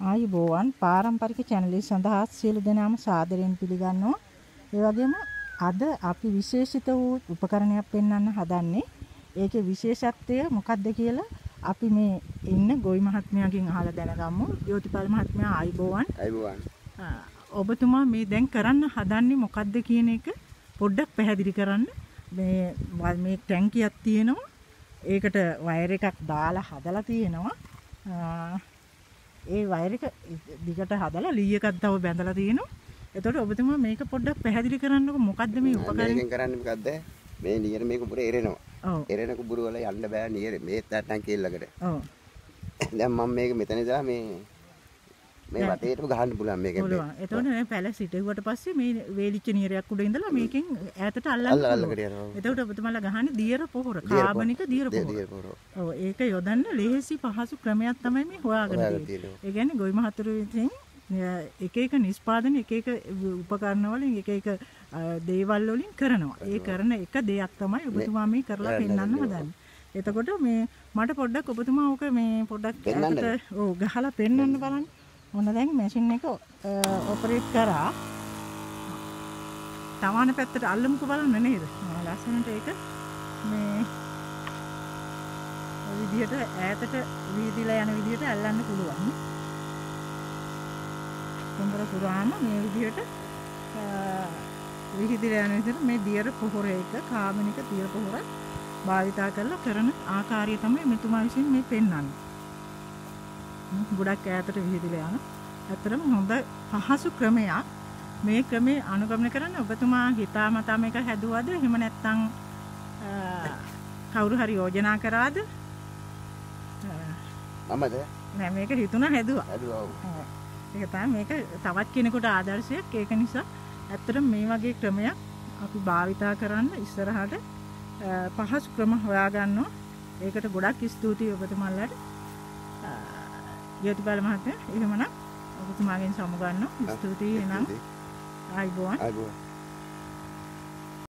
ආයුබෝවන් පාරම්පරික චැනල් සඳහා සියලු දෙනාම සාදරයෙන් පිළිගන්නවා. ඒ වගේම අද අපි විශේෂිත වූ උපකරණයක් පෙන්වන්න හදන්නේ. ඒකේ විශේෂත්වය මොකක්ද කියලා අපි මේ ඉන්න ගොවි මහත්මයාගෙන් අහලා දැනගමු. ජෝතිපාල මහත්මයා ආයුබෝවන්. අයිබෝවන්. ඔබතුමා මේ දැන් කරන්න හදන්නේ මොකක්ද කියන එක පොඩ්ඩක් පැහැදිලි කරන්න. මේ මේ ටැංකියක් තියෙනවා. ඒකට වයර් එකක් දාලා හදලා තියෙනවා. ඒ වයර් එක දිගට හදලා ලී එකක් තව බැඳලා තියෙනවා. එතකොට ඔබතුමා මේක පොඩ්ඩක් පැහැදිලි කරන්නකො මොකද්ද මේ උපකරණය? මේකෙන් කරන්නේ මොකද්ද? මේ නියර මේ කුඹුර එරෙනවා. ඔව්. එරෙන කුඹුර වල යන්න බෑ නියර මේ නැත්තම් කෙල්ලකට. ඔව්. දැන් මම මේක මෙතන ඉඳලා මේ මේ වටේටම ගහන්න පුළුවන් මේකෙන්. පුළුවන්. එතකොට මේ පැල සිටුවට පස්සේ මේ වේලිච්ච නියරයක් උඩ ඉඳලා මේකෙන් ඈතට අල්ලන්න අල්ල අල්ල පුළුවන්. කරේ යනවා. එතකොට ඔබතුමාලා ගහන්නේ දියර පොහොර. කාබනික දියර දිය- පොහොර. ඔව් ඒක යොදන්න ලේසි පහසු ක්‍රමයක් තමයි මේ හොයාගෙන තියෙන්නේ. ඒ කියන්නේ ගොවි මහතුරු විසින් එක එක නිෂ්පාදන එක එක උපකරණ වලින් එක එක දේවල් වලින් කරනවා. ඒ කරන එක දෙයක් තමයි ඔබතුමා මේ කරලා පෙන්වන්න හදන්නේ. එතකොට මේ මට පොඩ්ඩක් ඔබතුමා ඕක මේ පොඩ්ඩක් ඔව් ගහලා පෙන්වන්න බලන්න. මොන දැන් මැෂින් එක ඔපරේට් කරා. තවාන පැත්තට අල්ලමුකෝ බලන්න නේද? ආ, ලස්සනට ඒක මේ ඔය විදිහට ඈතට වීදිලා යන විදිහට අල්ලන්න පුළුවන්. කුඹර පුරාම මේ විදිහට අ, විහිදිලා යන විදිහට මේ දියර පොහොර එක කාබනික දියර පොහොර භාවිතා කරලා කරන ආකාරය තමයි මෙතුමා විසින් මේ පෙන්වන්නේ. ගොඩක් ඈතට විහිදිලා යන. ඇත්තටම හොඳ පහසු ක්‍රමයක්. මේ ක්‍රමේ අනුගමනය කරන්න ඔබතුමා හිතාමතා මේක හැදුවද? එහෙම නැත්නම් කවුරු හරි යෝජනා කරාද? මමද නෑ මේක හිතුණා හැදුවා. හදුවා. ඒක තමයි මේක තවත් කෙනෙකුට ආදර්ශයක්. ඒක නිසා ඇත්තටම මේ වගේ ක්‍රමයක් අපි භාවිතා කරන්න ඉස්සරහට පහසු ක්‍රම හොයාගන්නවා. ඒකට ගොඩක් ස්තුතියි ඔබතුමාලාට. අ, ජෝතිපාල මහත්මයා එහෙමනම් ඔබතුමාගෙන් සමුගන්නවා. ස්තුතියි එනම් ආයිබෝවන්. අයිබෝවන්.